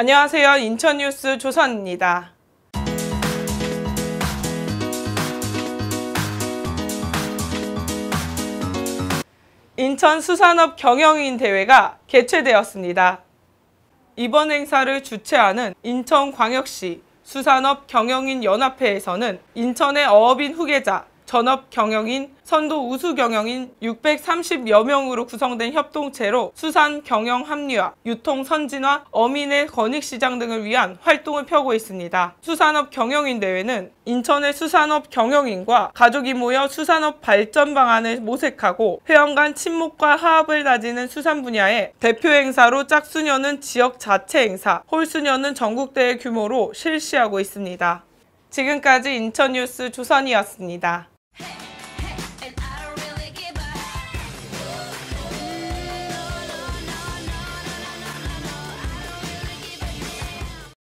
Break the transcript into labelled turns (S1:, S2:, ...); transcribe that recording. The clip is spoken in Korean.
S1: 안녕하세요. 인천뉴스 조선입니다. 인천 수산업 경영인 대회가 개최되었습니다. 이번 행사를 주최하는 인천광역시 수산업 경영인 연합회에서는 인천의 어업인 후계자, 전업 경영인, 선도 우수 경영인 630여 명으로 구성된 협동체로 수산 경영 합리화, 유통 선진화, 어민의 권익 시장 등을 위한 활동을 펴고 있습니다. 수산업 경영인 대회는 인천의 수산업 경영인과 가족이 모여 수산업 발전 방안을 모색하고 회원 간 친목과 화합을 다지는 수산 분야의 대표 행사로 짝수녀는 지역 자체 행사, 홀수녀는 전국대회 규모로 실시하고 있습니다. 지금까지 인천뉴스 조선이었습니다.